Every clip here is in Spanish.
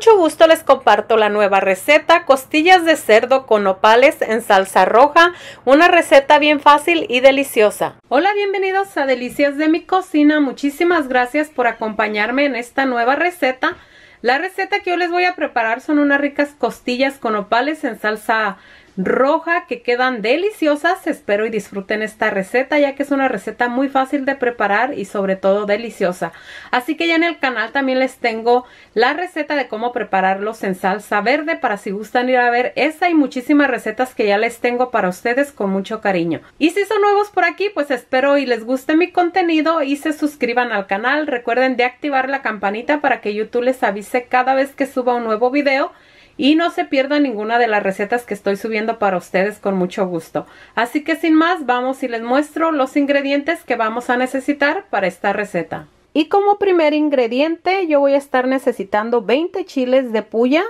mucho gusto les comparto la nueva receta, costillas de cerdo con nopales en salsa roja, una receta bien fácil y deliciosa. Hola, bienvenidos a Delicias de mi cocina, muchísimas gracias por acompañarme en esta nueva receta. La receta que yo les voy a preparar son unas ricas costillas con nopales en salsa roja que quedan deliciosas. Espero y disfruten esta receta ya que es una receta muy fácil de preparar y sobre todo deliciosa. Así que ya en el canal también les tengo la receta de cómo prepararlos en salsa verde para si gustan ir a ver esa y muchísimas recetas que ya les tengo para ustedes con mucho cariño. Y si son nuevos por aquí pues espero y les guste mi contenido y se suscriban al canal. Recuerden de activar la campanita para que YouTube les avise cada vez que suba un nuevo video y no se pierda ninguna de las recetas que estoy subiendo para ustedes con mucho gusto. Así que sin más, vamos y les muestro los ingredientes que vamos a necesitar para esta receta. Y como primer ingrediente yo voy a estar necesitando 20 chiles de puya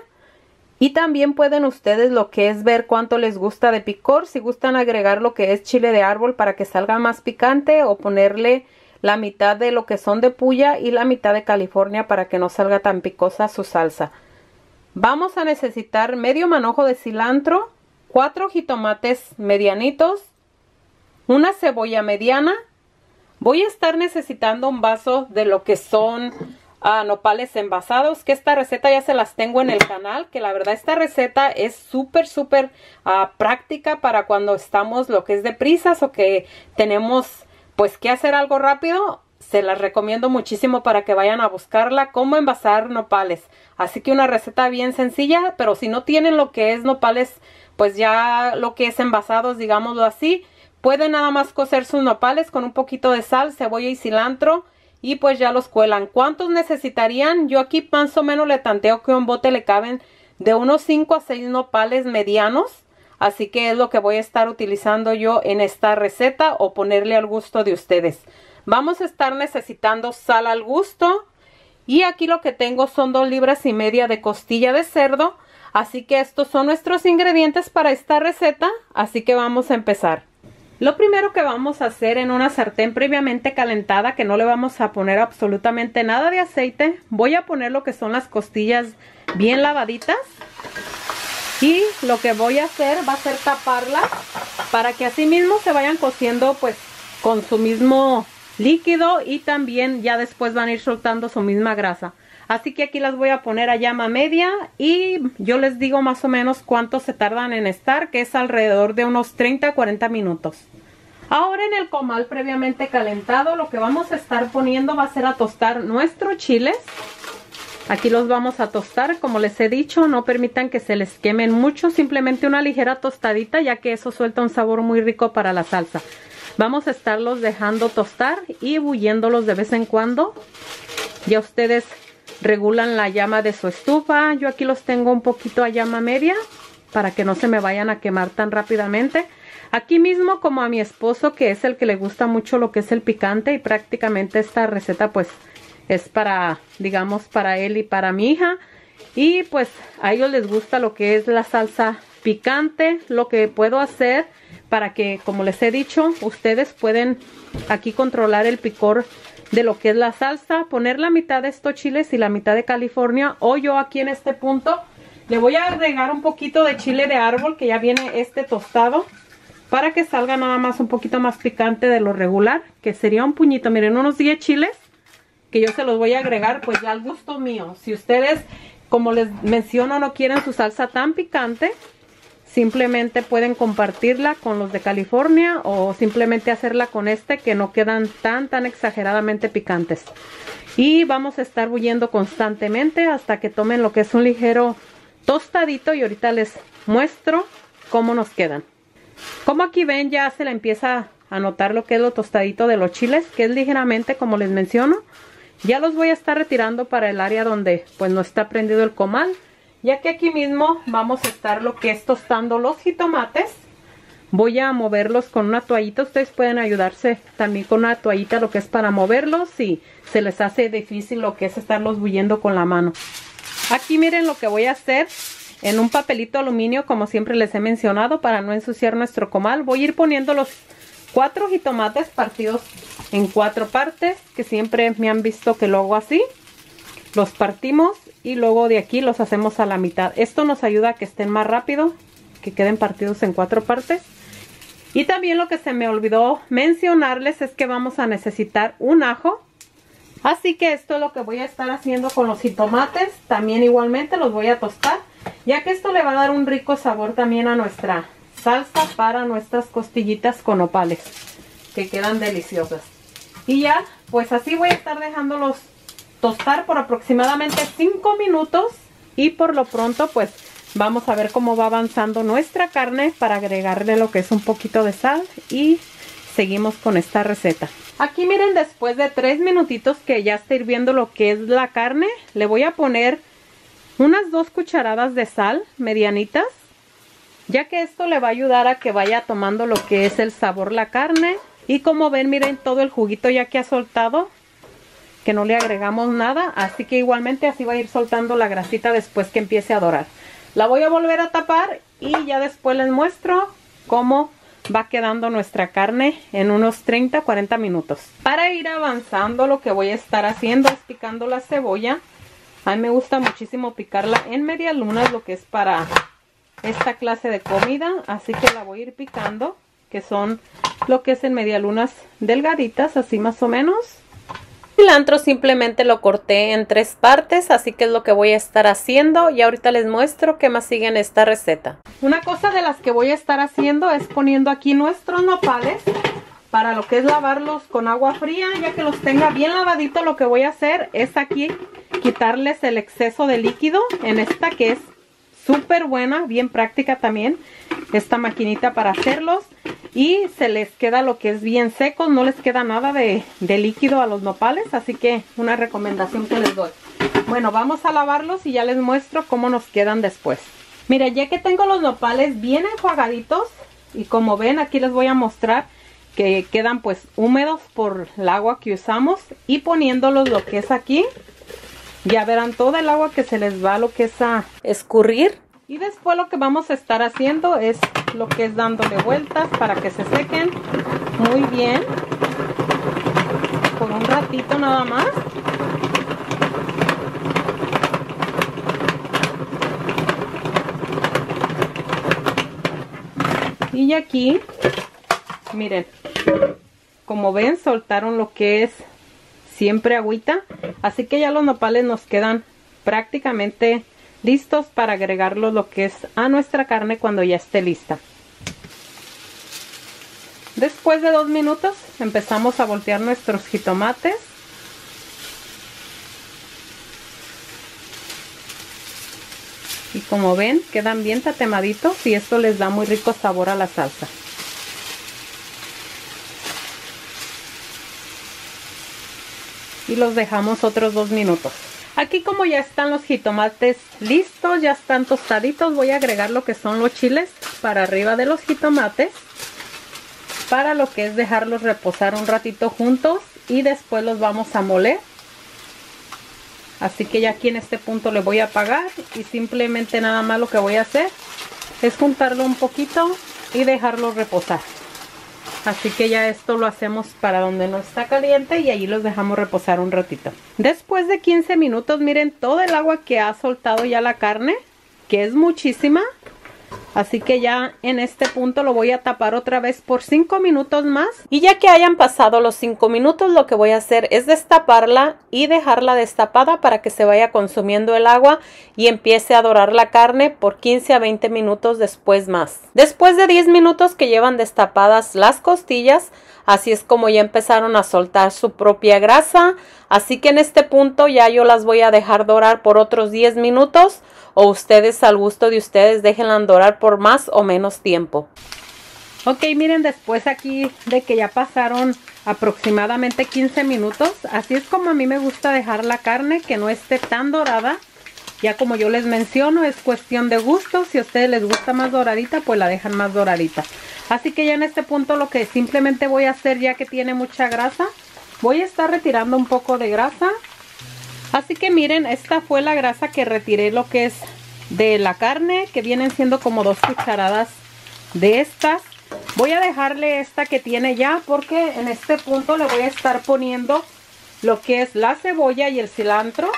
y también pueden ustedes lo que es ver cuánto les gusta de picor, si gustan agregar lo que es chile de árbol para que salga más picante o ponerle la mitad de lo que son de puya y la mitad de California para que no salga tan picosa su salsa. Vamos a necesitar medio manojo de cilantro, cuatro jitomates medianitos, una cebolla mediana. Voy a estar necesitando un vaso de lo que son ah, nopales envasados, que esta receta ya se las tengo en el canal, que la verdad esta receta es súper, súper ah, práctica para cuando estamos lo que es de prisas o que tenemos pues que hacer algo rápido se las recomiendo muchísimo para que vayan a buscarla cómo envasar nopales. Así que una receta bien sencilla pero si no tienen lo que es nopales pues ya lo que es envasados digámoslo así pueden nada más cocer sus nopales con un poquito de sal cebolla y cilantro y pues ya los cuelan. ¿cuántos necesitarían? yo aquí más o menos le tanteo que un bote le caben de unos 5 a 6 nopales medianos así que es lo que voy a estar utilizando yo en esta receta o ponerle al gusto de ustedes Vamos a estar necesitando sal al gusto. Y aquí lo que tengo son dos libras y media de costilla de cerdo. Así que estos son nuestros ingredientes para esta receta. Así que vamos a empezar. Lo primero que vamos a hacer en una sartén previamente calentada, que no le vamos a poner absolutamente nada de aceite, voy a poner lo que son las costillas bien lavaditas. Y lo que voy a hacer va a ser taparlas para que así mismo se vayan cociendo pues con su mismo líquido y también ya después van a ir soltando su misma grasa. Así que aquí las voy a poner a llama media y yo les digo más o menos cuánto se tardan en estar, que es alrededor de unos 30 40 minutos. Ahora en el comal previamente calentado lo que vamos a estar poniendo va a ser a tostar nuestros chiles. Aquí los vamos a tostar, como les he dicho, no permitan que se les quemen mucho, simplemente una ligera tostadita ya que eso suelta un sabor muy rico para la salsa. Vamos a estarlos dejando tostar y bulliéndolos de vez en cuando. Ya ustedes regulan la llama de su estufa. Yo aquí los tengo un poquito a llama media para que no se me vayan a quemar tan rápidamente. Aquí mismo como a mi esposo que es el que le gusta mucho lo que es el picante y prácticamente esta receta pues es para digamos para él y para mi hija. Y pues a ellos les gusta lo que es la salsa picante. Lo que puedo hacer para que, como les he dicho, ustedes pueden aquí controlar el picor de lo que es la salsa, poner la mitad de estos chiles y la mitad de California, o yo aquí en este punto le voy a agregar un poquito de chile de árbol, que ya viene este tostado, para que salga nada más un poquito más picante de lo regular, que sería un puñito, miren, unos 10 chiles, que yo se los voy a agregar pues ya al gusto mío. Si ustedes, como les menciono, no quieren su salsa tan picante, simplemente pueden compartirla con los de California o simplemente hacerla con este que no quedan tan tan exageradamente picantes. Y vamos a estar bulliendo constantemente hasta que tomen lo que es un ligero tostadito y ahorita les muestro cómo nos quedan. Como aquí ven ya se le empieza a notar lo que es lo tostadito de los chiles que es ligeramente como les menciono. Ya los voy a estar retirando para el área donde pues no está prendido el comal ya que aquí mismo vamos a estar lo que es tostando los jitomates. Voy a moverlos con una toallita. Ustedes pueden ayudarse también con una toallita lo que es para moverlos si se les hace difícil lo que es estarlos bulliendo con la mano. Aquí miren lo que voy a hacer en un papelito aluminio como siempre les he mencionado para no ensuciar nuestro comal. Voy a ir poniendo los cuatro jitomates partidos en cuatro partes que siempre me han visto que lo hago así. Los partimos y luego de aquí los hacemos a la mitad. Esto nos ayuda a que estén más rápido, que queden partidos en cuatro partes. Y también lo que se me olvidó mencionarles es que vamos a necesitar un ajo. Así que esto es lo que voy a estar haciendo con los jitomates. También igualmente los voy a tostar, ya que esto le va a dar un rico sabor también a nuestra salsa para nuestras costillitas con opales, que quedan deliciosas. Y ya, pues así voy a estar dejándolos tostar por aproximadamente 5 minutos y por lo pronto pues vamos a ver cómo va avanzando nuestra carne para agregarle lo que es un poquito de sal y seguimos con esta receta. Aquí miren después de 3 minutitos que ya está hirviendo lo que es la carne, le voy a poner unas 2 cucharadas de sal medianitas ya que esto le va a ayudar a que vaya tomando lo que es el sabor la carne y como ven miren todo el juguito ya que ha soltado que no le agregamos nada, así que igualmente así va a ir soltando la grasita después que empiece a dorar. La voy a volver a tapar y ya después les muestro cómo va quedando nuestra carne en unos 30-40 minutos. Para ir avanzando lo que voy a estar haciendo es picando la cebolla. A mí me gusta muchísimo picarla en media luna, lo que es para esta clase de comida. Así que la voy a ir picando, que son lo que es en media lunas delgaditas, así más o menos cilantro simplemente lo corté en tres partes, así que es lo que voy a estar haciendo y ahorita les muestro qué más sigue en esta receta. Una cosa de las que voy a estar haciendo es poniendo aquí nuestros nopales para lo que es lavarlos con agua fría, ya que los tenga bien lavaditos lo que voy a hacer es aquí quitarles el exceso de líquido en esta que es súper buena, bien práctica también esta maquinita para hacerlos y se les queda lo que es bien seco, no les queda nada de, líquido a los nopales, así que una recomendación que les doy. Bueno, vamos a lavarlos y ya les muestro cómo nos quedan después. Mira, ya que tengo los nopales bien enjuagaditos y como ven aquí les voy a mostrar que quedan pues húmedos por el agua que usamos y poniéndolos lo que es aquí ya verán todo el agua que se les va lo que es a escurrir y después lo que vamos a estar haciendo es lo que es dándole vueltas para que se sequen muy bien. Por un ratito nada más. Y aquí, miren, como ven, soltaron lo que es siempre agüita. Así que ya los nopales nos quedan prácticamente listos para agregarlo lo que es a nuestra carne cuando ya esté lista. Después de dos minutos empezamos a voltear nuestros jitomates. Y como ven quedan bien tatemaditos y esto les da muy rico sabor a la salsa. Y los dejamos otros dos minutos. Aquí como ya están los jitomates listos, ya están tostaditos, voy a agregar lo que son los chiles para arriba de los jitomates. Para lo que es dejarlos reposar un ratito juntos y después los vamos a moler. Así que ya aquí en este punto le voy a apagar y simplemente nada más lo que voy a hacer es juntarlo un poquito y dejarlo reposar. Así que ya esto lo hacemos para donde no está caliente y allí los dejamos reposar un ratito. Después de 15 minutos, miren todo el agua que ha soltado ya la carne, que es muchísima. Así que ya en este punto lo voy a tapar otra vez por 5 minutos más. Y ya que hayan pasado los 5 minutos, lo que voy a hacer es destaparla y dejarla destapada para que se vaya consumiendo el agua y empiece a dorar la carne por 15 a 20 minutos después más. Después de 10 minutos que llevan destapadas las costillas, así es como ya empezaron a soltar su propia grasa. Así que en este punto ya yo las voy a dejar dorar por otros 10 minutos o ustedes al gusto de ustedes déjenla dorar por más o menos tiempo. Ok, miren, después aquí de que ya pasaron aproximadamente 15 minutos, así es como a mí me gusta dejar la carne, que no esté tan dorada. Ya como yo les menciono, es cuestión de gusto. Si a ustedes les gusta más doradita, pues la dejan más doradita. Así que ya en este punto lo que simplemente voy a hacer, ya que tiene mucha grasa, voy a estar retirando un poco de grasa Así que miren, esta fue la grasa que retiré lo que es de la carne, que vienen siendo como dos cucharadas de estas. Voy a dejarle esta que tiene ya porque en este punto le voy a estar poniendo lo que es la cebolla y el cilantro.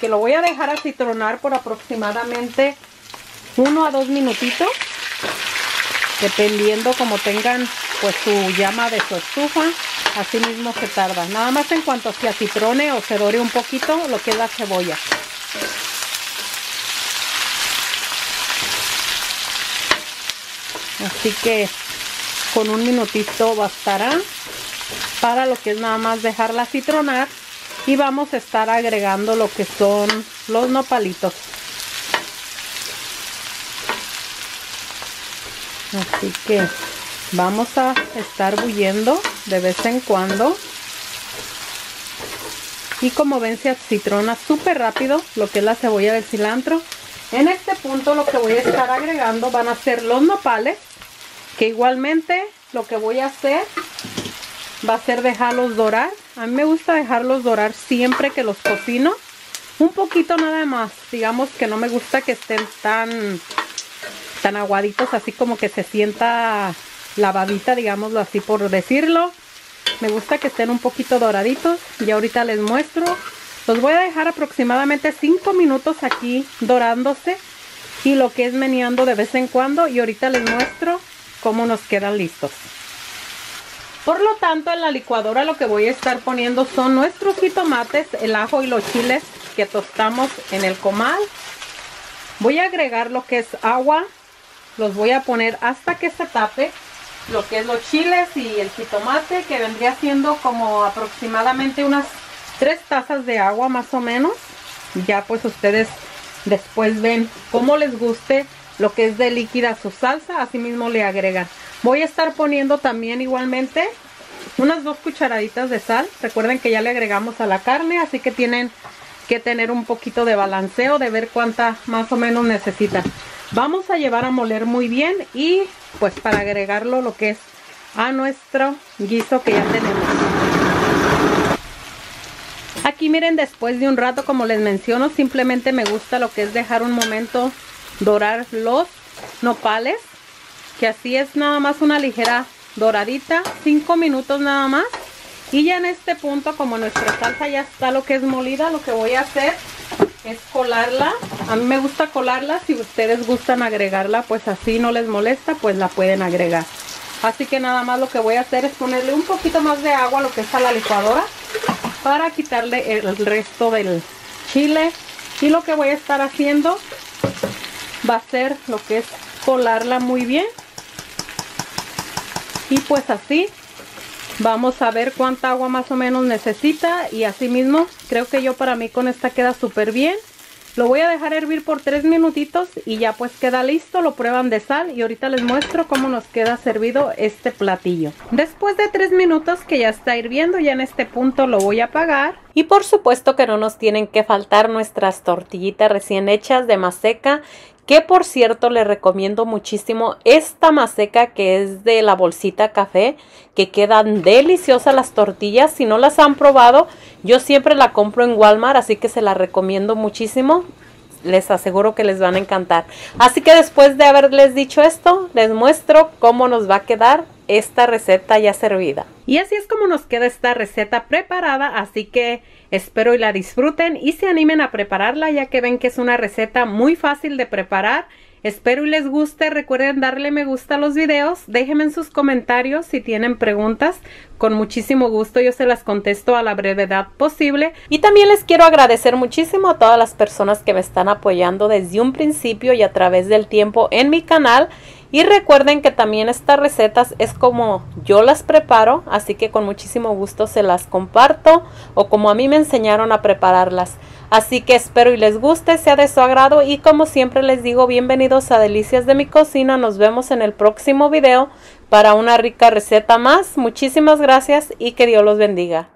que lo voy a dejar a citronar por aproximadamente uno a dos minutitos dependiendo como tengan pues su llama de su estufa así mismo se tarda. Nada más en cuanto se acitrone o se dore un poquito lo que es la cebolla. Así que con un minutito bastará para lo que es nada más dejarla citronar y vamos a estar agregando lo que son los nopalitos. Así que vamos a estar bulliendo de vez en cuando. Y como ven se citrona súper rápido lo que es la cebolla del cilantro. En este punto lo que voy a estar agregando van a ser los nopales que igualmente lo que voy a hacer va a ser dejarlos dorar. A mí me gusta dejarlos dorar siempre que los cocino. Un poquito nada más digamos que no me gusta que estén tan tan aguaditos, así como que se sienta lavadita, digámoslo así por decirlo. Me gusta que estén un poquito doraditos y ahorita les muestro. Los voy a dejar aproximadamente 5 minutos aquí dorándose y lo que es meneando de vez en cuando y ahorita les muestro cómo nos quedan listos. Por lo tanto en la licuadora lo que voy a estar poniendo son nuestros jitomates, el ajo y los chiles que tostamos en el comal. Voy a agregar lo que es agua, los voy a poner hasta que se tape lo que es los chiles y el jitomate que vendría siendo como aproximadamente unas tres tazas de agua más o menos. Ya pues ustedes después ven cómo les guste lo que es de líquida su salsa así mismo le agregan. Voy a estar poniendo también igualmente unas dos cucharaditas de sal. Recuerden que ya le agregamos a la carne así que tienen que tener un poquito de balanceo de ver cuánta más o menos necesitan Vamos a llevar a moler muy bien y pues para agregarlo lo que es a nuestro guiso que ya tenemos. Aquí miren después de un rato como les menciono simplemente me gusta lo que es dejar un momento dorar los nopales que así es nada más una ligera doradita 5 minutos nada más y ya en este punto como nuestra salsa ya está lo que es molida lo que voy a hacer es colarla. A mí me gusta colarla, si ustedes gustan agregarla, pues así no les molesta, pues la pueden agregar. Así que nada más lo que voy a hacer es ponerle un poquito más de agua a lo que está la licuadora para quitarle el resto del chile. Y lo que voy a estar haciendo va a ser lo que es colarla muy bien. Y pues así Vamos a ver cuánta agua más o menos necesita y así mismo creo que yo para mí con esta queda súper bien. Lo voy a dejar hervir por 3 minutitos y ya pues queda listo, lo prueban de sal y ahorita les muestro cómo nos queda servido este platillo. Después de 3 minutos que ya está hirviendo, ya en este punto lo voy a apagar. Y por supuesto que no nos tienen que faltar nuestras tortillitas recién hechas de maseca que por cierto le recomiendo muchísimo esta maseca que es de la bolsita café que quedan deliciosas las tortillas. Si no las han probado yo siempre la compro en Walmart así que se la recomiendo muchísimo. Les aseguro que les van a encantar. Así que después de haberles dicho esto les muestro cómo nos va a quedar esta receta ya servida y así es como nos queda esta receta preparada así que Espero y la disfruten y se animen a prepararla ya que ven que es una receta muy fácil de preparar. Espero y les guste. Recuerden darle me gusta a los videos. Déjenme en sus comentarios si tienen preguntas. Con muchísimo gusto yo se las contesto a la brevedad posible. Y también les quiero agradecer muchísimo a todas las personas que me están apoyando desde un principio y a través del tiempo en mi canal. Y recuerden que también estas recetas es como yo las preparo, así que con muchísimo gusto se las comparto o como a mí me enseñaron a prepararlas. Así que espero y les guste, sea de su agrado y como siempre les digo, bienvenidos a Delicias de mi Cocina. Nos vemos en el próximo video para una rica receta más. Muchísimas gracias y que Dios los bendiga.